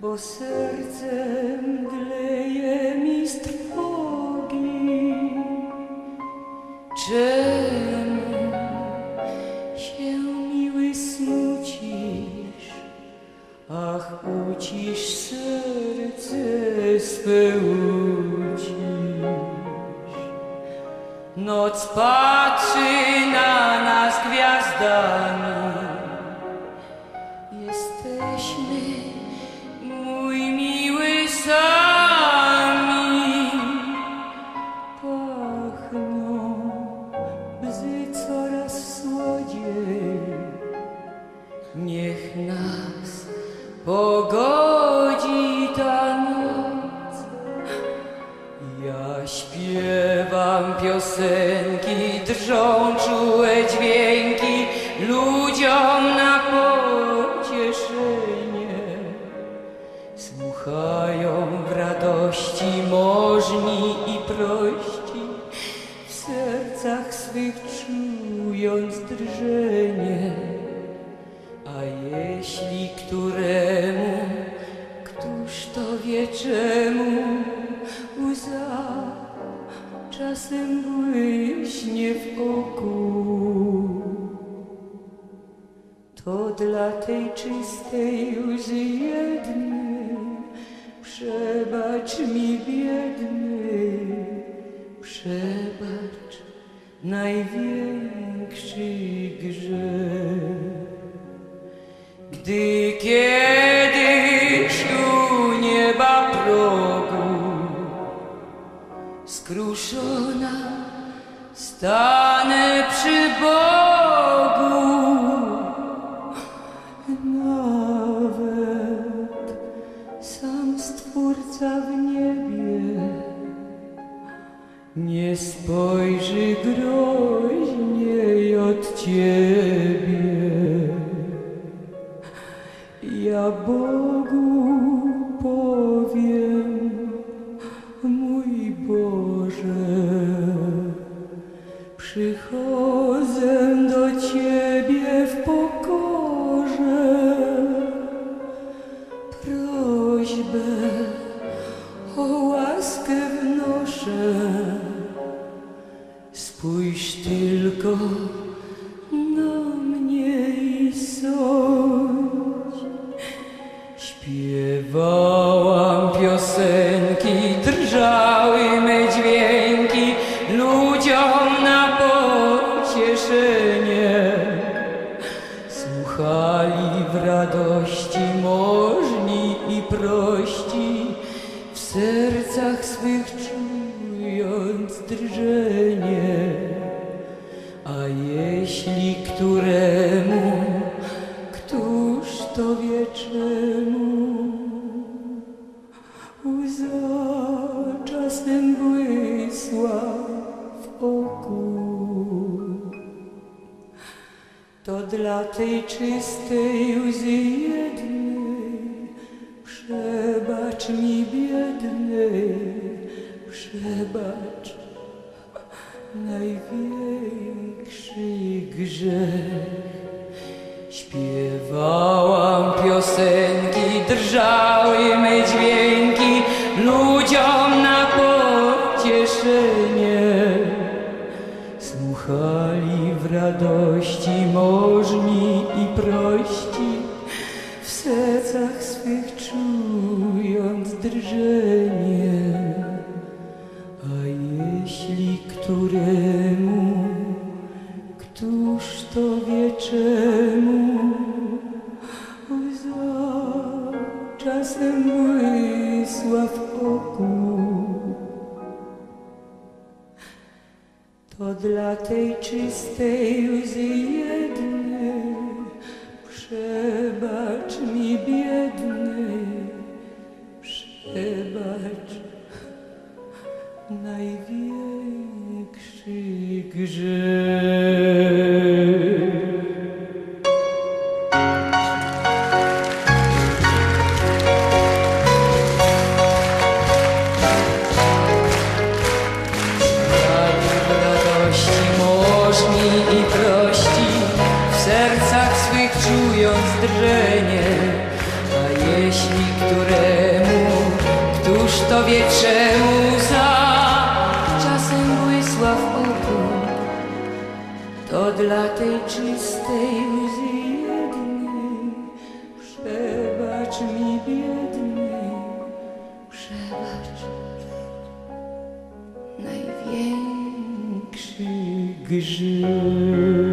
bo sercem dleje mi z trwogi. Czemu się miły smucisz, ach ucisz serce swe ucisz. Noc patrzy na nas gwiazdami. Pogodzi ta noc. Ja śpiewam piosenki, drżą czułe dźwięki ludziom na pocieszenie. Słuchają w radości możni i prości, w sercach swych czując drżenie. To wie czemu, łza czasem błyśnie w oku, to dla tej czystej łzy jednej przebacz mi biedny, przebacz największy grzech. Gdy kiedyś groźniej od Ciebie. Ja Bogu powiem, mój Boże, przychodzę do Ciebie w pokorze, prośbę o łaskę wnoszę. Spójrz tylko na mnie i sądź. Śpiewałam piosenki, drżały me dźwięki ludziom na pocieszenie. Słuchali w radości możni i prości, w sercach swych czując drżenie. To wie czemu, łza czasem błysła w oku. To dla tej czystej łzy jednej, przebacz mi biednej, przebacz największy pocieszenie. Słuchali w radości możni i prości, w sercach swych czując drżenie. A jeśli któremu, któż to wie czemu, łza czasem błysła w oku, to dla tej czystej łzy jednej. Przebacz mi biednej, przebacz. Największy grzech. Drżenie, a jeśli któremu, któż to wie czemu za czasem błysła w oku, to dla tej czystej łzy jednej przebacz mi biednej, przebacz największy grzech.